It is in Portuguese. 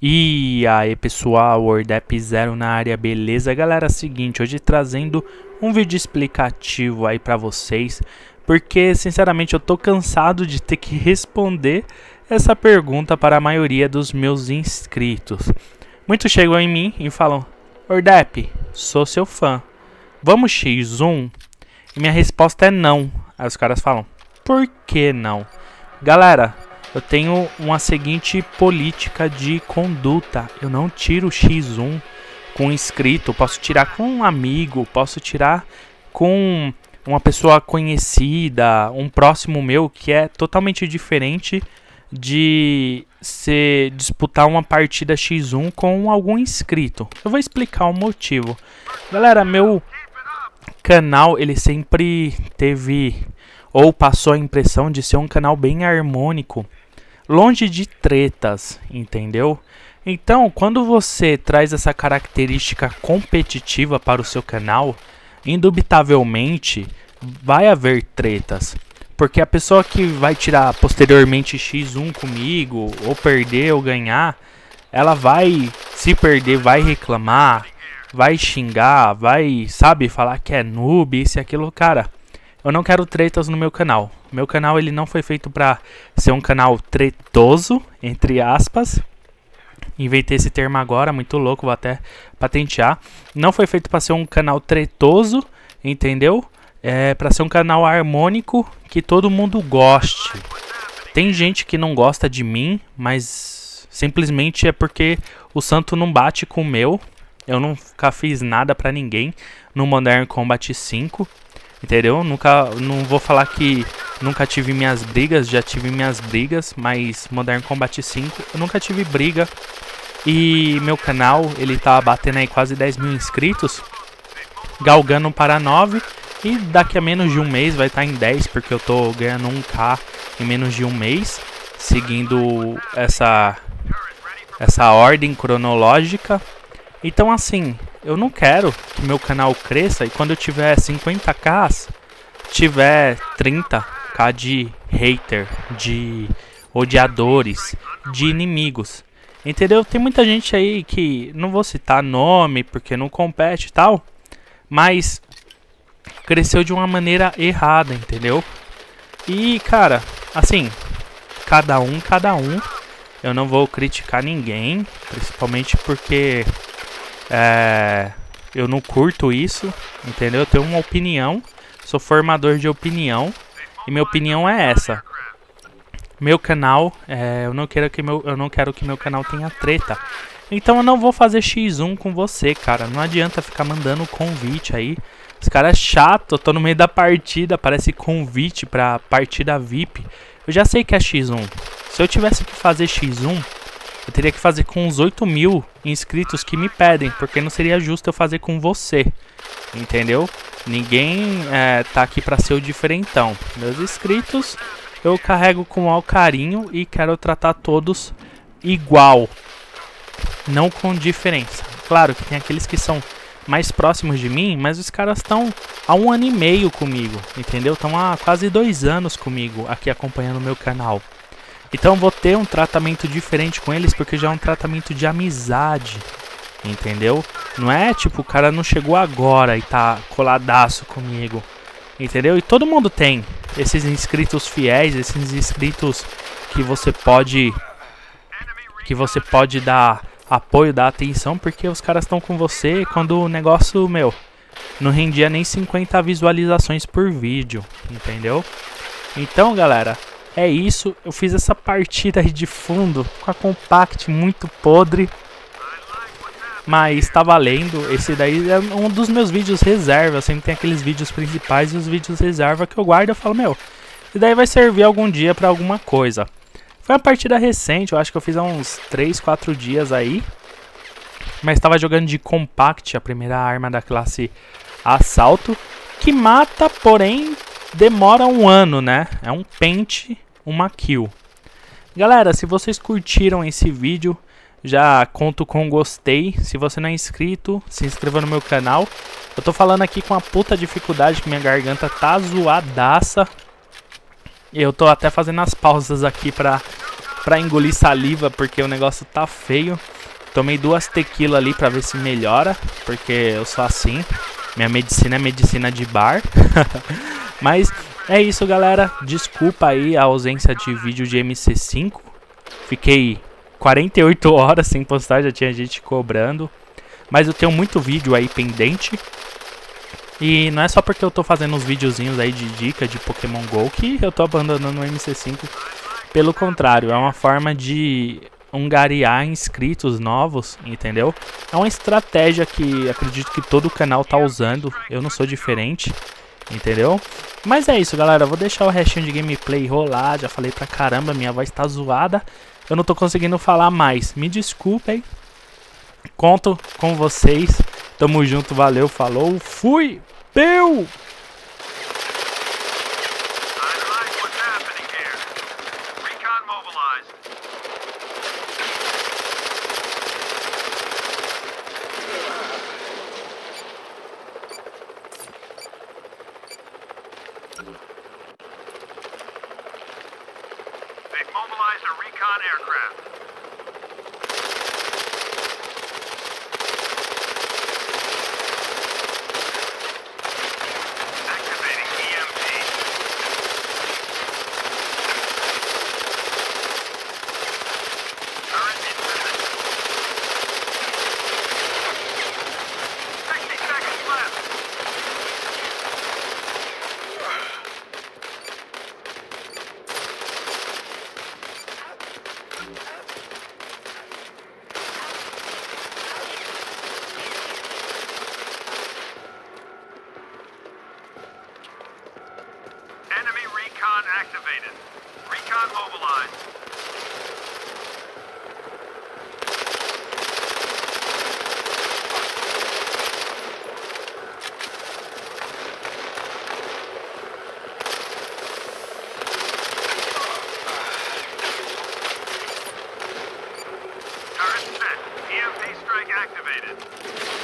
E aí pessoal, WordApp Zero na área, beleza? Galera, seguinte, hoje trazendo um vídeo explicativo aí pra vocês Porque sinceramente eu tô cansado de ter que responder essa pergunta para a maioria dos meus inscritos Muitos chegam em mim e falam WordApp, sou seu fã, vamos X1? E minha resposta é não Aí os caras falam, por que não? Galera, eu tenho uma seguinte política de conduta. Eu não tiro X1 com inscrito, posso tirar com um amigo, posso tirar com uma pessoa conhecida, um próximo meu que é totalmente diferente de se disputar uma partida X1 com algum inscrito. Eu vou explicar o motivo. Galera, meu canal ele sempre teve ou passou a impressão de ser um canal bem harmônico longe de tretas, entendeu? Então, quando você traz essa característica competitiva para o seu canal, indubitavelmente vai haver tretas. Porque a pessoa que vai tirar posteriormente X1 comigo, ou perder ou ganhar, ela vai, se perder, vai reclamar, vai xingar, vai, sabe, falar que é noob, isso e aquilo. Cara, eu não quero tretas no meu canal. Meu canal ele não foi feito para ser um canal tretoso, entre aspas. Inventei esse termo agora, muito louco, vou até patentear. Não foi feito para ser um canal tretoso, entendeu? É para ser um canal harmônico que todo mundo goste. Tem gente que não gosta de mim, mas simplesmente é porque o santo não bate com o meu. Eu nunca fiz nada para ninguém no Modern Combat 5. Entendeu? Nunca, não vou falar que nunca tive minhas brigas, já tive minhas brigas, mas Modern Combat 5 eu nunca tive briga. E meu canal, ele tá batendo aí quase 10 mil inscritos, galgando para 9. E daqui a menos de um mês vai estar tá em 10, porque eu tô ganhando 1k em menos de um mês, seguindo essa, essa ordem cronológica. Então assim, eu não quero que meu canal cresça e quando eu tiver 50k, tiver 30k de hater, de odiadores, de inimigos. Entendeu? Tem muita gente aí que não vou citar nome porque não compete e tal, mas cresceu de uma maneira errada, entendeu? E cara, assim, cada um, cada um. Eu não vou criticar ninguém, principalmente porque é, eu não curto isso, entendeu? Eu tenho uma opinião, sou formador de opinião e minha opinião é essa. Meu canal, é, eu não quero que meu, eu não quero que meu canal tenha treta. Então eu não vou fazer X1 com você, cara. Não adianta ficar mandando convite aí. Os caras é chato, tô no meio da partida, parece convite pra partida VIP. Eu já sei que é X1. Se eu tivesse que fazer X1, eu teria que fazer com os 8 mil inscritos que me pedem, porque não seria justo eu fazer com você, entendeu? Ninguém é, tá aqui para ser o diferentão. Meus inscritos eu carrego com maior carinho e quero tratar todos igual, não com diferença. Claro que tem aqueles que são mais próximos de mim, mas os caras estão há um ano e meio comigo, entendeu? Estão há quase dois anos comigo aqui acompanhando o meu canal. Então vou ter um tratamento diferente com eles porque já é um tratamento de amizade, entendeu? Não é tipo o cara não chegou agora e tá coladaço comigo, entendeu? E todo mundo tem esses inscritos fiéis, esses inscritos que você pode que você pode dar apoio, dar atenção, porque os caras estão com você quando o negócio, meu, não rendia nem 50 visualizações por vídeo, entendeu? Então, galera, é isso, eu fiz essa partida de fundo com a Compact muito podre. Mas tá valendo, esse daí é um dos meus vídeos reserva, sempre tem aqueles vídeos principais e os vídeos reserva que eu guardo e falo, meu, isso daí vai servir algum dia pra alguma coisa. Foi uma partida recente, eu acho que eu fiz há uns 3, 4 dias aí. Mas estava jogando de Compact, a primeira arma da classe Assalto, que mata, porém demora um ano, né? É um pente uma kill. Galera, se vocês curtiram esse vídeo, já conto com gostei. Se você não é inscrito, se inscreva no meu canal. Eu tô falando aqui com a puta dificuldade que minha garganta tá zoadaça. Eu tô até fazendo as pausas aqui pra pra engolir saliva porque o negócio tá feio. Tomei duas tequila ali pra ver se melhora, porque eu sou assim. Minha medicina é medicina de bar. Mas é isso, galera. Desculpa aí a ausência de vídeo de MC5. Fiquei 48 horas sem postar, já tinha gente cobrando. Mas eu tenho muito vídeo aí pendente. E não é só porque eu tô fazendo uns videozinhos aí de dica de Pokémon GO que eu tô abandonando o MC5. Pelo contrário, é uma forma de ungariar inscritos novos, entendeu? É uma estratégia que acredito que todo canal tá usando. Eu não sou diferente, entendeu? Mas é isso, galera. Vou deixar o restinho de gameplay rolar. Já falei pra caramba, minha voz tá zoada. Eu não tô conseguindo falar mais. Me desculpem. Conto com vocês. Tamo junto, valeu, falou, fui! Peu! Activated.